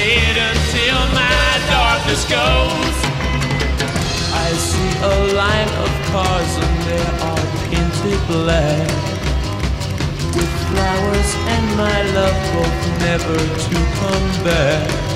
head until my darkness goes. I see a line of cars and they are painted black. With flowers and my love hope never to come back.